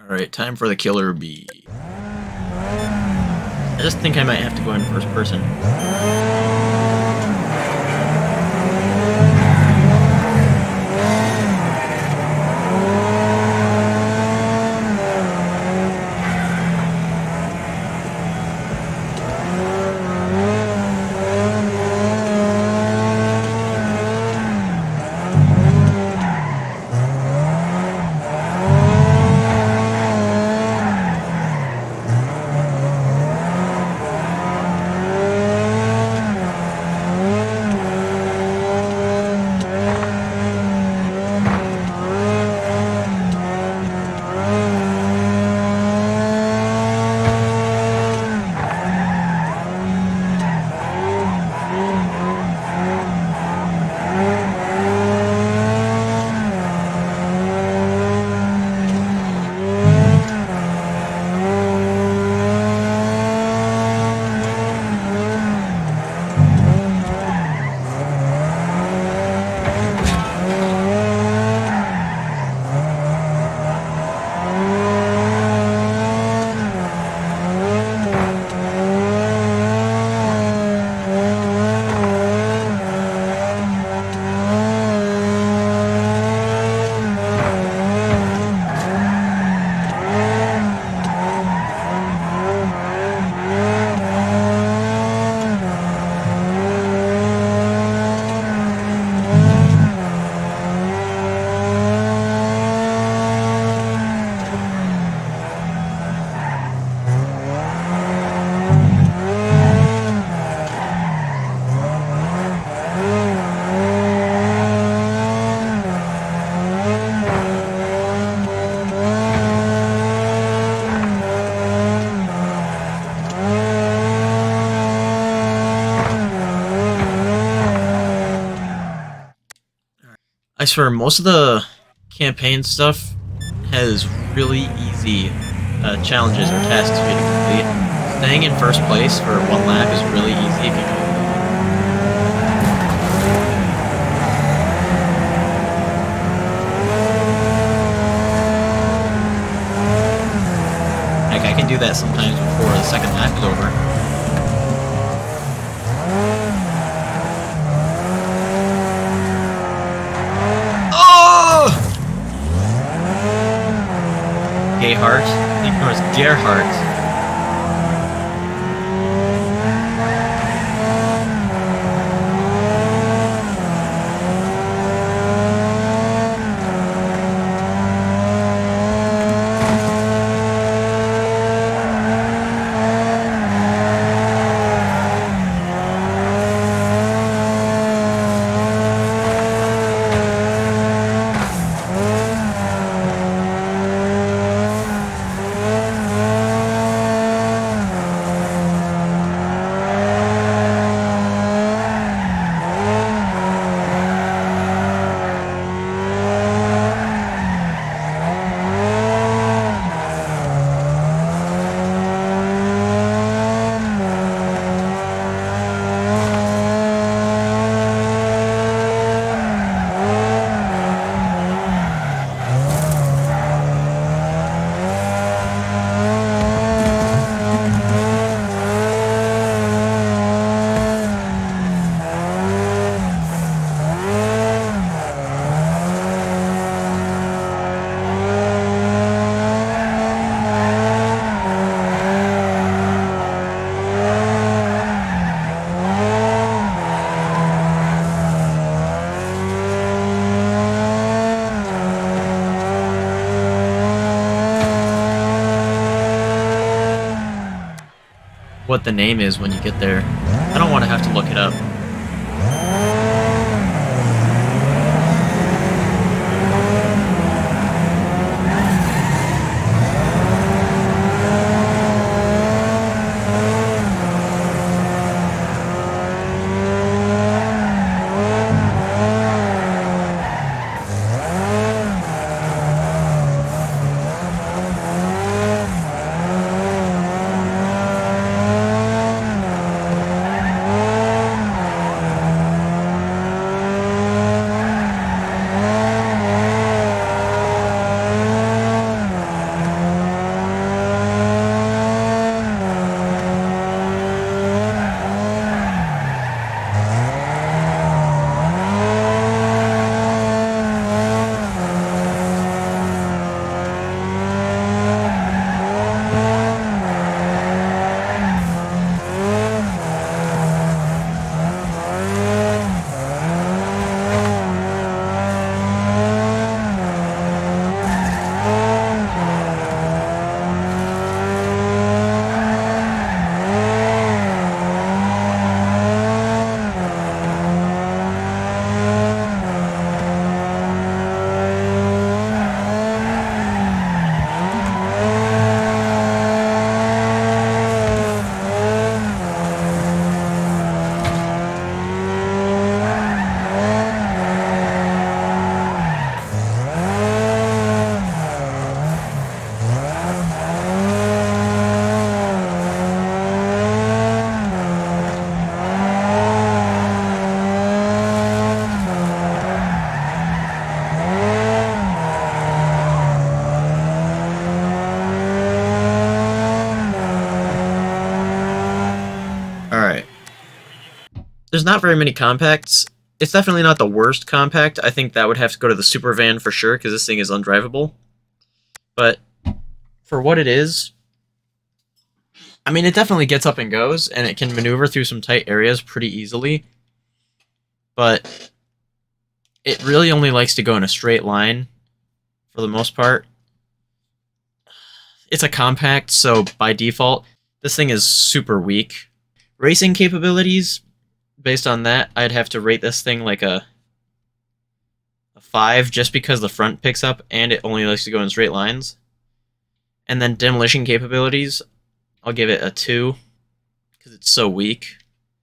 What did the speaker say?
Alright, time for the Killerbee. I just think I might have to go in first person. Swear, most of the campaign stuff has really easy uh, challenges or tasks for you to complete. Staying in first place for one lap is really easy if you. Heck, I can do that sometimes before the second lap is over. Gayhart? I think it was Gerhardt. What the name is when you get there. I don't want to have to look it up. There's not very many compacts. It's definitely not the worst compact. I think that would have to go to the super van for sure because this thing is undrivable. But for what it is, I mean, it definitely gets up and goes, and it can maneuver through some tight areas pretty easily. But it really only likes to go in a straight line for the most part. It's a compact, so by default, this thing is super weak. Racing capabilities, based on that, I'd have to rate this thing like a, a 5 just because the front picks up and it only likes to go in straight lines. And then demolition capabilities, I'll give it a 2 because it's so weak.